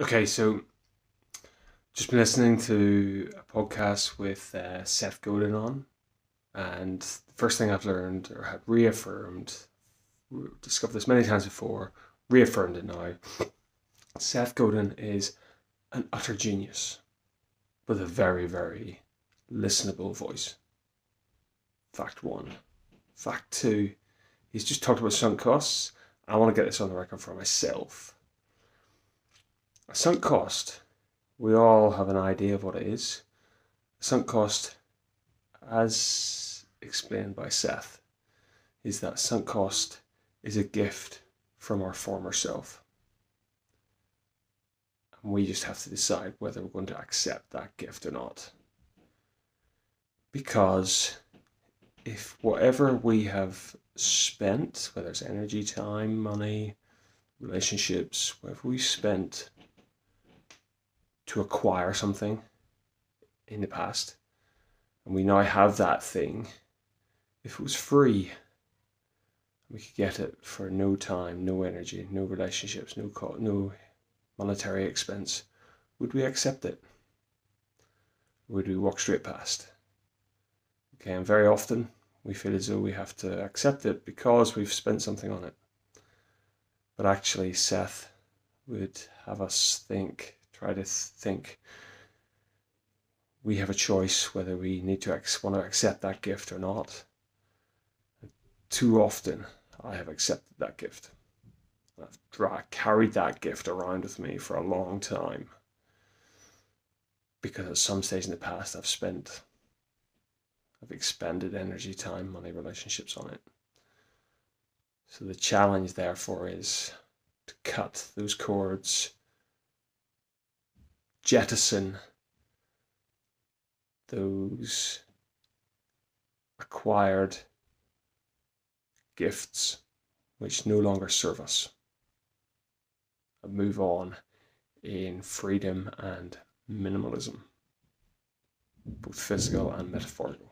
Okay, so just been listening to a podcast with uh, Seth Godin on, and the first thing I've learned or had reaffirmed, discovered this many times before, reaffirmed it now. Seth Godin is an utter genius with a very, very listenable voice. Fact one. Fact two, he's just talked about sunk costs. I want to get this on the record for myself. A sunk cost, we all have an idea of what it is. A sunk cost, as explained by Seth, is that sunk cost is a gift from our former self. And we just have to decide whether we're going to accept that gift or not. Because if whatever we have spent, whether it's energy, time, money, relationships, whatever we spent to acquire something in the past, and we now have that thing, if it was free, we could get it for no time, no energy, no relationships, no co- no monetary expense, would we accept it? Would we walk straight past? Okay, and very often we feel as though we have to accept it because we've spent something on it. But actually, Seth would have us think try to think we have a choice whether we need to want to accept that gift or not. Too often, I have accepted that gift. I've carried that gift around with me for a long time because at some stage in the past I've spent, I've expended energy, time, money, relationships on it. So the challenge, therefore, is to cut those cords jettison those acquired gifts which no longer serve us and move on in freedom and minimalism, both physical and metaphorical.